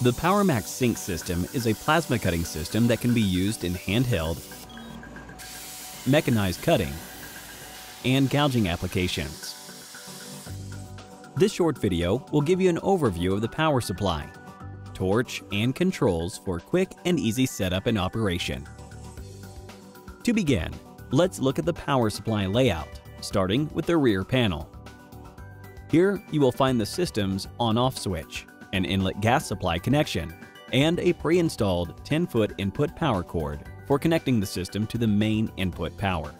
The PowerMax Sync system is a plasma cutting system that can be used in handheld, mechanized cutting, and gouging applications. This short video will give you an overview of the power supply, torch, and controls for quick and easy setup and operation. To begin, let's look at the power supply layout, starting with the rear panel. Here you will find the system's on-off switch, an inlet gas supply connection, and a pre-installed 10-foot input power cord for connecting the system to the main input power.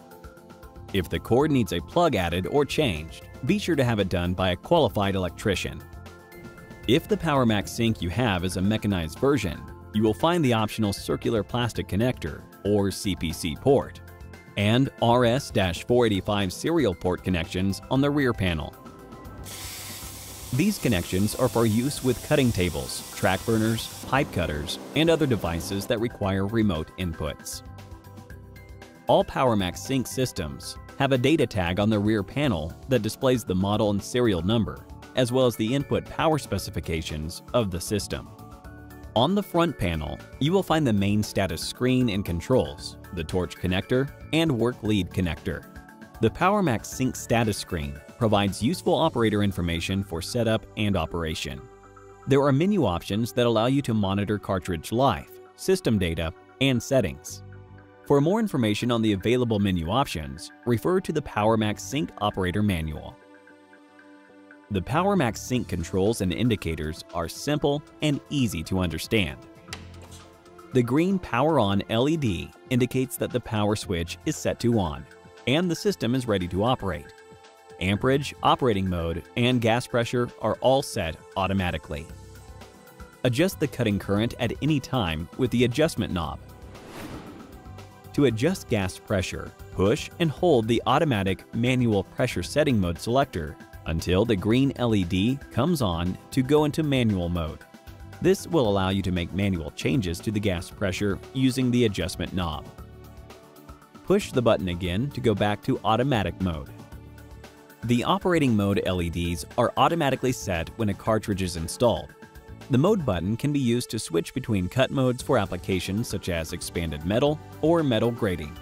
If the cord needs a plug added or changed, be sure to have it done by a qualified electrician. If the PowerMax Sync you have is a mechanized version, you will find the optional circular plastic connector, or CPC port, and RS-485 serial port connections on the rear panel. These connections are for use with cutting tables, track burners, pipe cutters, and other devices that require remote inputs. All PowerMax Sync systems have a data tag on the rear panel that displays the model and serial number, as well as the input power specifications of the system. On the front panel, you will find the main status screen and controls, the torch connector, and work lead connector. The PowerMax Sync status screen provides useful operator information for setup and operation. There are menu options that allow you to monitor cartridge life, system data, and settings. For more information on the available menu options, refer to the PowerMax Sync Operator Manual. The PowerMax Sync controls and indicators are simple and easy to understand. The green Power On LED indicates that the power switch is set to on, and the system is ready to operate. Amperage, operating mode, and gas pressure are all set automatically. Adjust the cutting current at any time with the adjustment knob. To adjust gas pressure, push and hold the automatic manual pressure setting mode selector until the green LED comes on to go into manual mode. This will allow you to make manual changes to the gas pressure using the adjustment knob. Push the button again to go back to automatic mode. The operating mode LEDs are automatically set when a cartridge is installed. The mode button can be used to switch between cut modes for applications such as expanded metal or metal grating.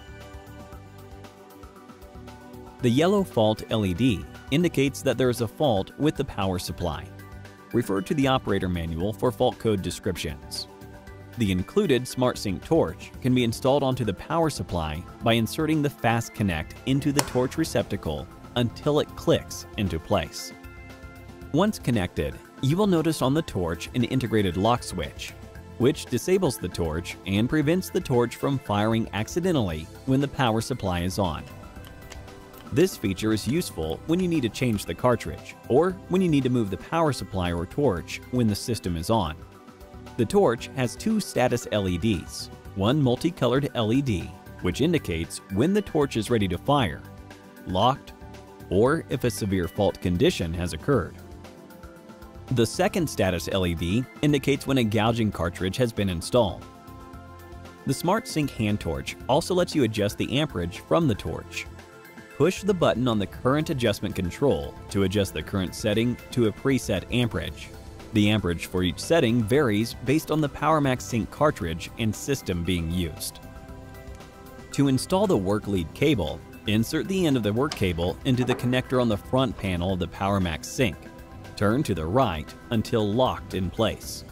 The yellow fault LED indicates that there is a fault with the power supply. Refer to the operator manual for fault code descriptions. The included SmartSync torch can be installed onto the power supply by inserting the Fast Connect into the torch receptacle until it clicks into place. Once connected, you will notice on the torch an integrated lock switch, which disables the torch and prevents the torch from firing accidentally when the power supply is on. This feature is useful when you need to change the cartridge or when you need to move the power supply or torch when the system is on. The torch has two status LEDs, one multicolored LED, which indicates when the torch is ready to fire, locked, or if a severe fault condition has occurred. The second status LED indicates when a gouging cartridge has been installed. The SmartSync hand torch also lets you adjust the amperage from the torch. Push the button on the current adjustment control to adjust the current setting to a preset amperage. The amperage for each setting varies based on the PowerMax Sync cartridge and system being used. To install the work lead cable, Insert the end of the work cable into the connector on the front panel of the PowerMax Sync. Turn to the right until locked in place.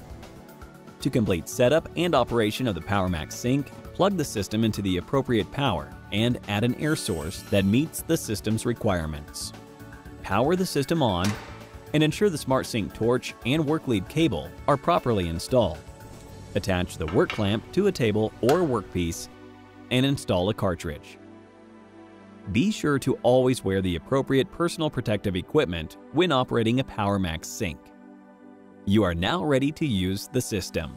To complete setup and operation of the PowerMax Sync, plug the system into the appropriate power and add an air source that meets the system's requirements. Power the system on and ensure the SmartSync torch and work lead cable are properly installed. Attach the work clamp to a table or workpiece and install a cartridge be sure to always wear the appropriate personal protective equipment when operating a PowerMax Sync. You are now ready to use the system.